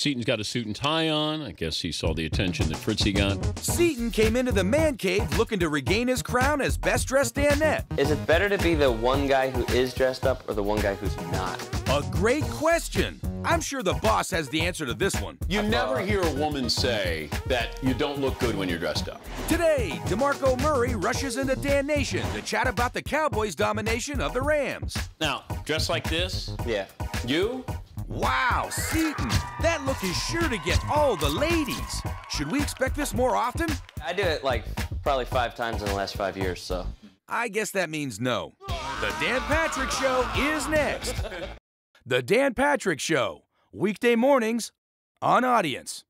Seton's got a suit and tie on. I guess he saw the attention that Fritzy got. Seton came into the man cave looking to regain his crown as best dressed Danette. Is it better to be the one guy who is dressed up or the one guy who's not? A great question. I'm sure the boss has the answer to this one. You never hear a woman say that you don't look good when you're dressed up. Today, DeMarco Murray rushes into Dan Nation to chat about the Cowboys' domination of the Rams. Now, dressed like this, Yeah. you? Wow, Seton, that look is sure to get all the ladies. Should we expect this more often? I do it like probably five times in the last five years, so. I guess that means no. The Dan Patrick Show is next. The Dan Patrick Show, weekday mornings on Audience.